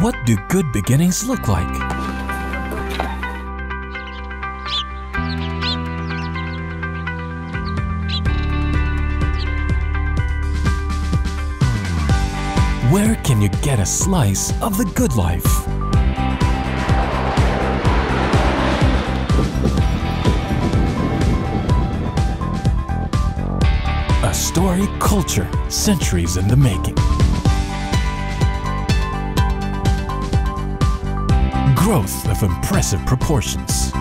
What do good beginnings look like? Where can you get a slice of the good life? A story culture centuries in the making. Growth of impressive proportions.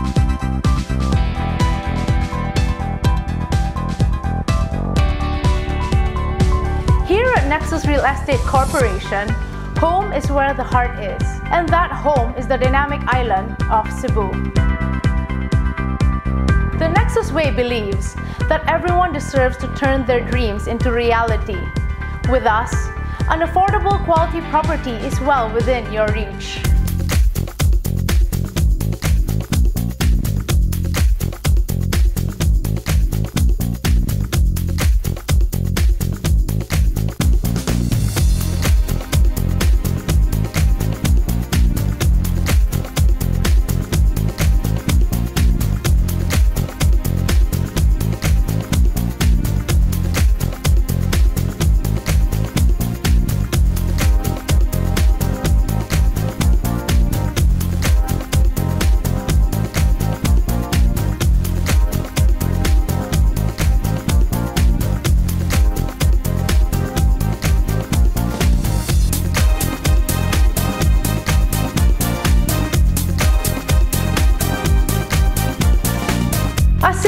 Here at Nexus Real Estate Corporation, home is where the heart is, and that home is the dynamic island of Cebu. The Nexus Way believes that everyone deserves to turn their dreams into reality. With us, an affordable quality property is well within your reach.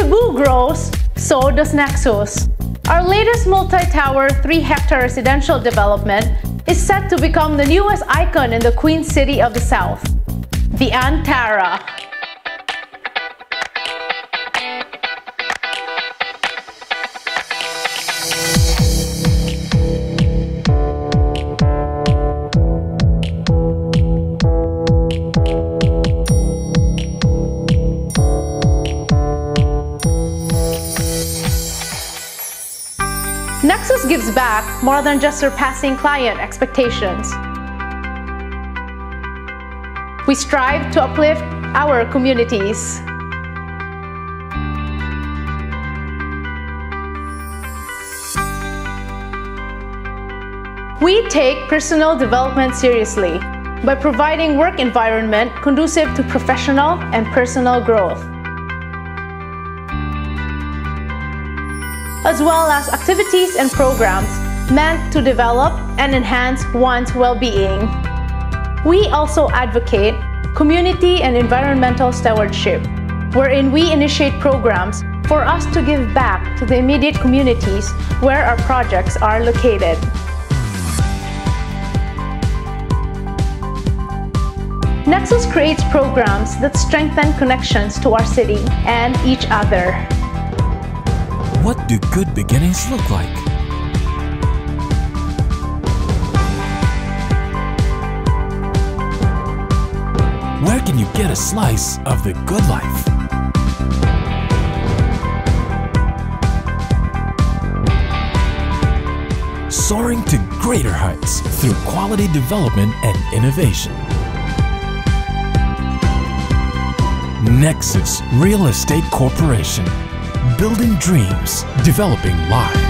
Cebu grows, so does Nexus. Our latest multi-tower 3-hectare residential development is set to become the newest icon in the Queen City of the South, the Antara. Nexus gives back more than just surpassing client expectations. We strive to uplift our communities. We take personal development seriously by providing work environment conducive to professional and personal growth. As well as activities and programs meant to develop and enhance one's well-being. We also advocate community and environmental stewardship, wherein we initiate programs for us to give back to the immediate communities where our projects are located. Nexus creates programs that strengthen connections to our city and each other. What do good beginnings look like? Where can you get a slice of the good life? Soaring to greater heights through quality development and innovation. Nexus Real Estate Corporation building dreams, developing lives.